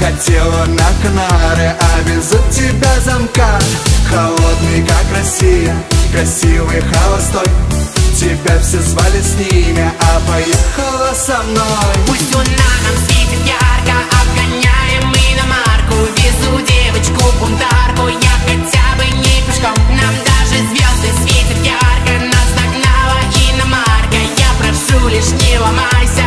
Хотела на Канары, а везут тебя замка. Холодный, как Россия, красивый, холостой. Тебя все звали с ними, а поехала со мной. Пусть луна нам светит ярко, обгоняем мы на марку. Везу девочку-бунтарку, я хотя бы не пешком. Нам даже звезды светят ярко, нас догнала иномарка. Я прошу лишь не ломайся,